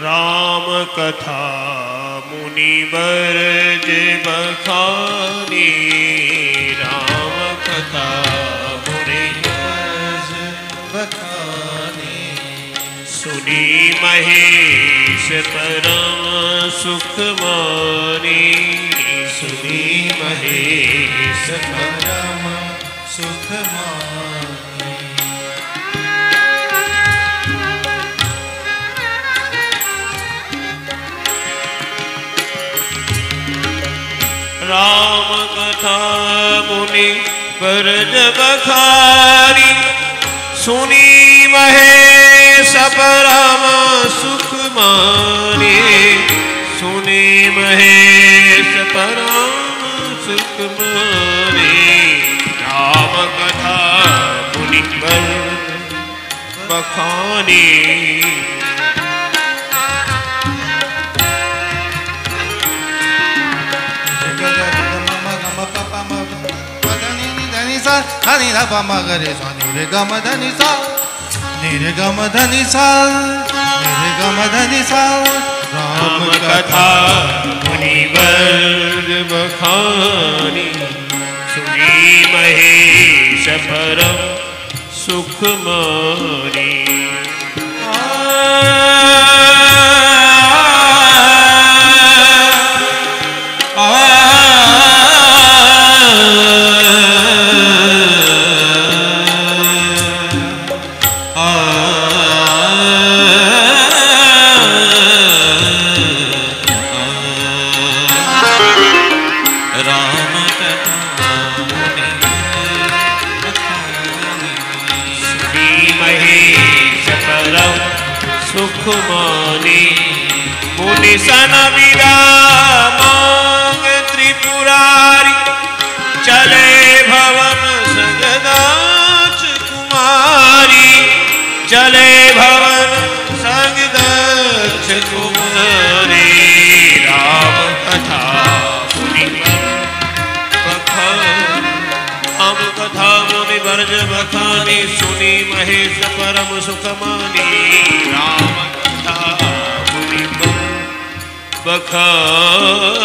राम कथा मुनिवर जे बखानी राम कथा जे बखानी सुनी महेश परम सुख मानी सुनी महेश परम सुख राम कथा मुनि बरज बखारी। सुनी महेश परम सुख मानी। सुनी महेश परम सुख मानी। राम कथा मुनि बरज सा हरि रा पा मा ग रे सा नि रे सा नि रे सा नि रे सा राम कथा मुनिवर बखानी, सुनी महेश परम सुख मारी सुख मानी सन विरामांग त्रिपुरारी। चले भवन संगदाच कुमारी। चले भवन संगदाच कुमारी। राम कथा हम कथा मुनि वर्ज बखानी, सुनी महेश परम सुख मानी राम कथा मुनि बखानी